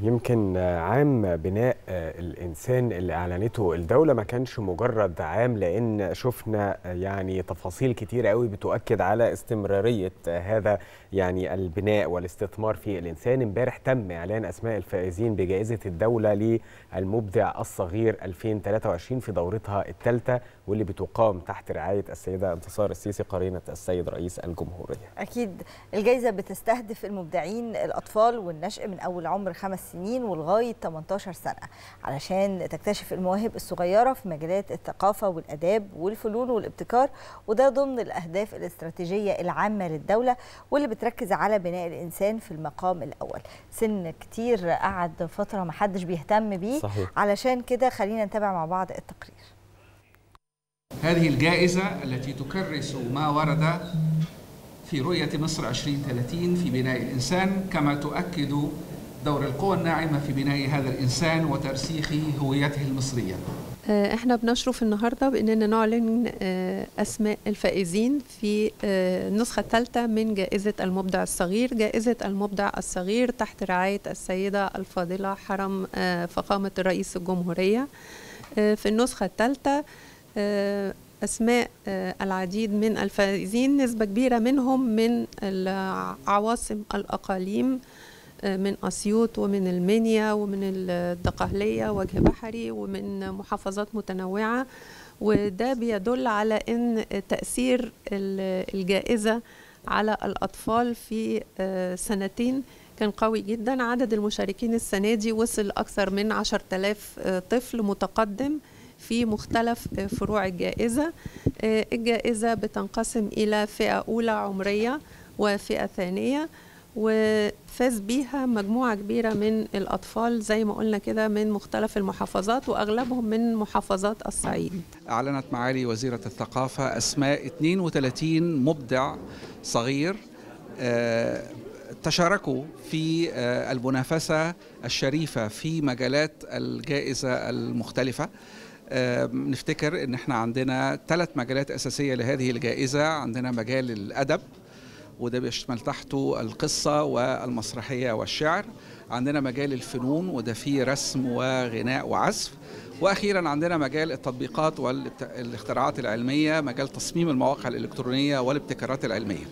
يمكن عام بناء الإنسان اللي أعلنته الدولة ما كانش مجرد عام لأن شفنا يعني تفاصيل كتيرة قوي بتؤكد على استمرارية هذا يعني البناء والاستثمار في الإنسان. امبارح تم إعلان أسماء الفائزين بجائزة الدولة للمبدع الصغير 2023 في دورتها الثالثة واللي بتقام تحت رعاية السيدة انتصار السيسي قرينة السيد رئيس الجمهورية. أكيد الجائزة بتستهدف المبدعين الأطفال والنشء من أول عمر خمس سنين ولغاية 18 سنة علشان تكتشف المواهب الصغيرة في مجالات الثقافة والأداب والفنون والابتكار وده ضمن الأهداف الاستراتيجية العامة للدولة واللي بتركز على بناء الإنسان في المقام الأول. سن كتير قعد فترة محدش بيهتم بيه. صحيح. علشان كده خلينا نتابع مع بعض التقرير. هذه الجائزة التي تكرس ما ورد في رؤية مصر 2030 في بناء الإنسان كما تؤكد دور القوى الناعمة في بناء هذا الإنسان وترسيخ هويته المصرية. إحنا بنشرف النهارده بإننا نعلن أسماء الفائزين في النسخة الثالثة من جائزة المبدع الصغير. جائزة المبدع الصغير تحت رعاية السيدة الفاضلة حرم فخامة رئيس الجمهورية. في النسخة الثالثة أسماء العديد من الفائزين نسبة كبيرة منهم من عواصم الأقاليم. من أسيوط ومن المنيا ومن الدقهلية وجه بحري ومن محافظات متنوعة. وده بيدل على أن تأثير الجائزة على الأطفال في سنتين كان قوي جدا. عدد المشاركين السنة دي وصل أكثر من 10,000 طفل متقدم في مختلف فروع الجائزة. الجائزة بتنقسم إلى فئة أولى عمرية وفئة ثانية. وفاز بيها مجموعة كبيرة من الأطفال زي ما قلنا كده من مختلف المحافظات وأغلبهم من محافظات الصعيد. أعلنت معالي وزيرة الثقافة أسماء 32 مبدع صغير تشاركوا في المنافسة الشريفة في مجالات الجائزة المختلفة. نفتكر إن إحنا عندنا ثلاث مجالات أساسية لهذه الجائزة. عندنا مجال الأدب وده بيشمل تحته القصة والمسرحية والشعر. عندنا مجال الفنون وده فيه رسم وغناء وعزف. وأخيرا عندنا مجال التطبيقات والاختراعات العلمية مجال تصميم المواقع الإلكترونية والابتكارات العلمية.